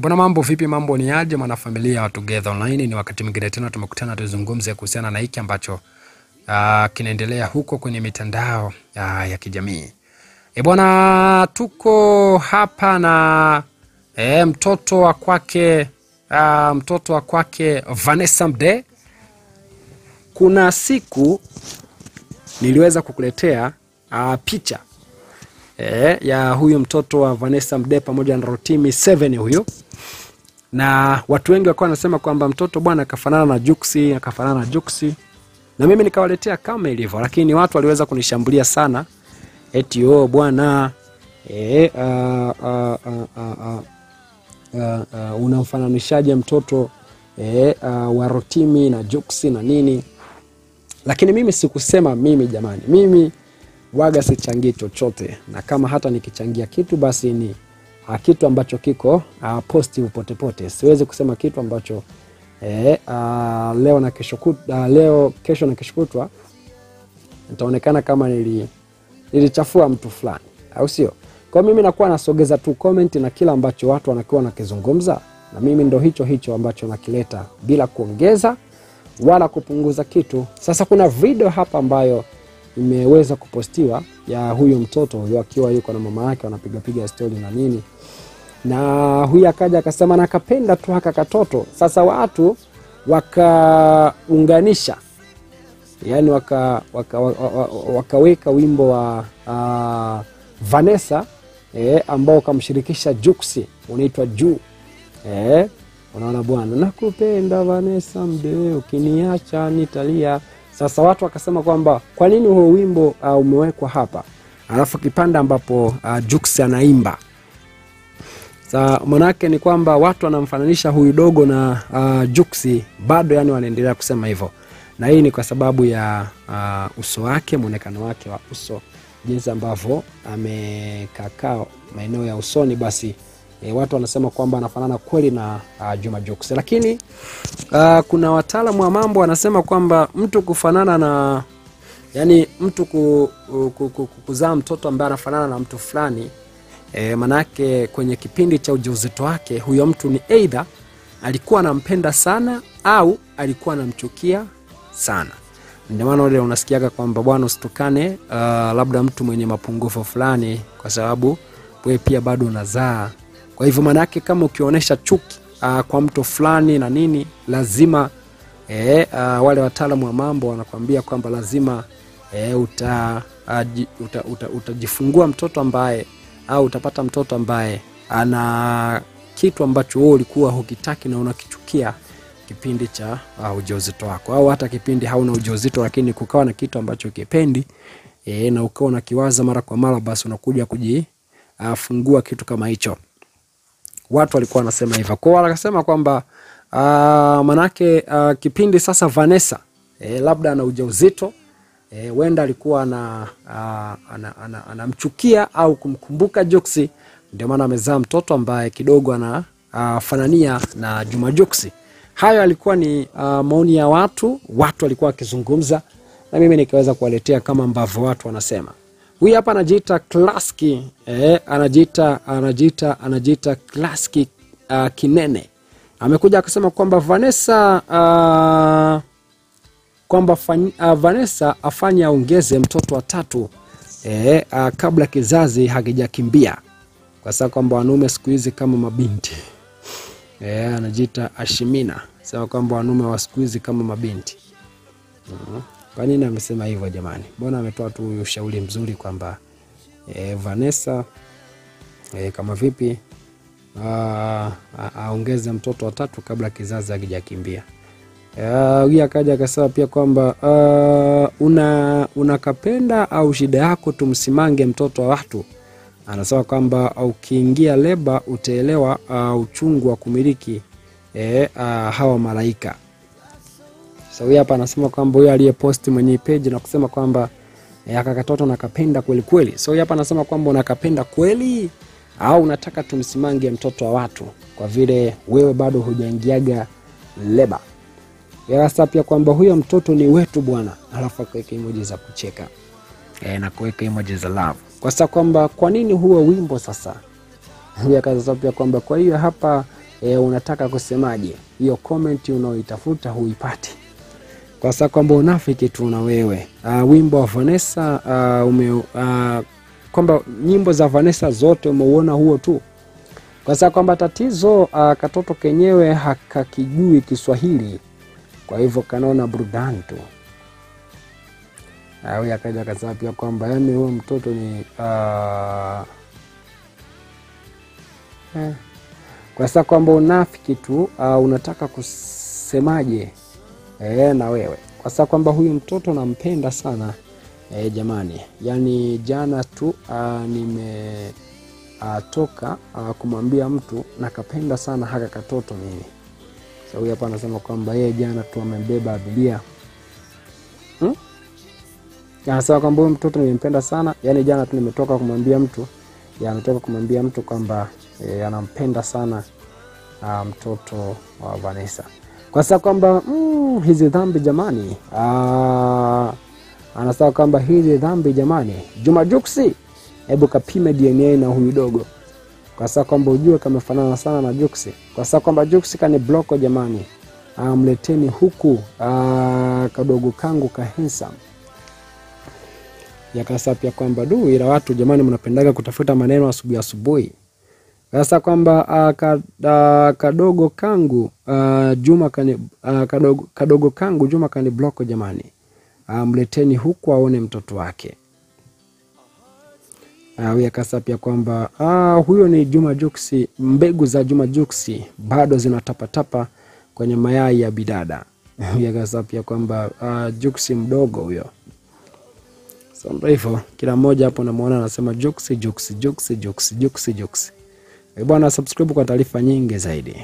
Bwana, mambo vipi? Mambo ni aje, mwanafamilia wa Together Online? Ni wakati mwingine tena tumekutana tuzungumze kuhusiana na hiki ambacho uh, kinaendelea huko kwenye mitandao uh, ya kijamii. E bwana, tuko hapa na e, mtoto wa kwake uh, mtoto wa kwake Vanessa Mdee. Kuna siku niliweza kukuletea uh, picha e, ya huyu mtoto wa Vanessa Mdee pamoja na Rotimi 7 huyu, na watu wengi wakawa wanasema kwamba mtoto bwana akafanana na Juksi, akafanana na Juksi, na mimi nikawaletea kama ilivyo, lakini watu waliweza kunishambulia sana. Eti oh bwana e, unamfananishaje mtoto e, uh, wa Rotimi na Juksi na nini, lakini mimi sikusema mimi jamani, mimi waga sichangii chochote, na kama hata nikichangia kitu basi ni uh, kitu ambacho kiko uh, positive potepote. Siwezi kusema kitu ambacho eh, uh, leo na kesho kutwa, leo kesho na kesho kutwa nitaonekana kama nili, nilichafua mtu fulani, au sio? Kwa mimi nakuwa nasogeza tu comment na kila ambacho watu wanakuwa nakizungumza, na mimi ndo hicho hicho ambacho nakileta bila kuongeza wala kupunguza kitu. Sasa kuna video hapa ambayo imeweza kupostiwa ya huyu mtoto huyo akiwa yuko na mama yake wanapigapiga stori na nini, na huyu akaja akasema nakapenda tu haka katoto. Sasa watu wakaunganisha, yani waka, waka, waka, wakaweka wimbo wa uh, Vanessa eh, ambao ukamshirikisha Juksi unaitwa juu eh, unaona bwana, nakupenda Vanessa mde, ukiniacha nitalia. Sasa watu wakasema kwamba kwa nini huo wimbo uh, umewekwa hapa, alafu kipande ambapo uh, Juksi anaimba. Sa manake ni kwamba watu wanamfananisha huyu dogo na uh, Juksi. Bado, yani wanaendelea kusema hivyo, na hii ni kwa sababu ya uh, uso wake, mwonekano wake wa uso, jinsi ambavyo amekakaa maeneo ya usoni, basi E, watu wanasema kwamba anafanana kweli na uh, Juma Jux, lakini uh, kuna wataalamu wa mambo wanasema kwamba mtu kufanana na yani mtu ku, ku, ku, kuzaa mtoto ambaye anafanana na mtu fulani e, manake kwenye kipindi cha ujauzito wake huyo mtu ni eidha alikuwa anampenda sana au alikuwa anamchukia sana. Ndio maana ule unasikiaga kwamba bwana usitukane uh, labda mtu mwenye mapungufu fulani, kwa sababu wewe pia bado unazaa kwa hivyo maanake kama ukionyesha chuki uh, kwa mtu fulani na nini lazima eh, uh, wale wataalamu wa mambo wanakwambia kwamba lazima eh, uta, uh, uta, uta, utajifungua mtoto ambaye au utapata mtoto ambaye ana kitu ambacho wewe ulikuwa hukitaki na unakichukia kipindi cha uh, ujauzito wako, au hata kipindi hauna ujauzito, lakini kukawa na kitu ambacho ukipendi e, na ukawa unakiwaza mara kwa mara, basi unakuja kujifungua uh, kitu kama hicho. Watu walikuwa wanasema hivyo. Kwao, akasema kwamba uh, manake uh, kipindi sasa Vanessa e, labda ana ujauzito huenda e, alikuwa anamchukia ana, ana, ana au kumkumbuka Juksi, ndio maana amezaa mtoto ambaye kidogo anafanania na Juma Juksi. Hayo alikuwa ni maoni ya watu, watu walikuwa wakizungumza. Na mimi nikaweza kuwaletea kama ambavyo watu wanasema. Huyu hapa anajiita Klaski. Eh, anajiita anajiita anajiita Klaski uh, Kinene. Amekuja akasema kwamba Vanessa uh, kwamba uh, Vanessa afanye aongeze mtoto wa tatu eh, uh, kabla kizazi hakijakimbia, kwa sababu kwamba wanaume siku hizi kama mabinti eh, anajiita Ashimina sema kwamba wanaume wa siku hizi kama mabinti uh-huh. Kwa nini amesema hivyo jamani? Mbona ametoa tu ushauri mzuri kwamba e, Vanessa e, kama vipi aongeze mtoto wa tatu kabla kizazi hakijakimbia. Huyu akaja akasema pia kwamba uh, una unakapenda au shida yako tumsimange mtoto wa watu. Anasema kwamba ukiingia leba utaelewa uh, uchungu wa kumiliki e, uh, hawa malaika So huyu hapa anasema kwamba huyo aliyeposti mwenye page na kusema kwamba eh, akakatoto nakapenda kweli kweli. So huyu hapa anasema kwamba unakapenda kweli au unataka tumsimange mtoto wa watu kwa vile wewe bado hujaingiaga leba. Sasa pia kwamba huyo mtoto ni wetu bwana, alafu akaweka emoji za kucheka. E, na kuweka emoji za love, kwa sababu kwamba kwa nini huo wimbo sasa? Pia kwamba kwa hiyo hapa e, unataka kusemaje? Hiyo comment unaoitafuta huipati. Kwa sababu kwamba unafiki tu na wewe. Uh, wimbo wa Vanessa uh, ume, uh, kwamba nyimbo za Vanessa zote umeuona huo tu, kwa sababu kwamba tatizo uh, katoto kenyewe hakakijui Kiswahili, kwa hivyo kanaona burudani tu. Uh, huyu akaja akasema pia kwamba yani huyo mtoto ni uh, eh, kwa sasa kwamba unafiki tu uh, unataka kusemaje eh, na wewe kwa sasa kwamba huyu mtoto nampenda sana eh, jamani, yani jana tu uh, nimetoka kumwambia mtu nakapenda sana haka katoto mimi. So huyu hapa anasema kwamba yeye jana tu amembeba Abilia hmm? Anasema kwamba huyu mtoto nimempenda sana, yani jana tu nimetoka kumwambia mtu ya ametoka kumwambia mtu kwamba e, anampenda sana a, mtoto wa Vanessa kwa sababu kwamba mm, hizi dhambi jamani. Anasema kwamba hizi dhambi jamani, Juma Juksi, hebu kapime DNA na huyu dogo, kwa sababu kwamba ujue kamefanana sana na Jux, kwa sababu kwamba Jux kani bloko jamani. amleteni mleteni huku aa, kadogo kangu ka handsome yakasa pia kwamba du, ila watu jamani, mnapendaga kutafuta maneno asubuhi asubuhi sasa kwamba ka, uh, kadogo kangu Juma kani, kadogo, kadogo kangu Juma kani bloko jamani, amleteni mleteni huku aone mtoto wake. Huyu uh, akasa pia kwamba uh, huyo ni Juma Juksi, mbegu za Juma Juksi bado zinatapatapa kwenye mayai ya bidada. Huyu akasa pia kwamba uh, Juksi mdogo huyo. So ndio hivyo, kila mmoja hapo namuona anasema Juksi, Juksi, Juksi, Juksi, Juksi, Juksi. Bwana, subscribe kwa taarifa nyingi zaidi.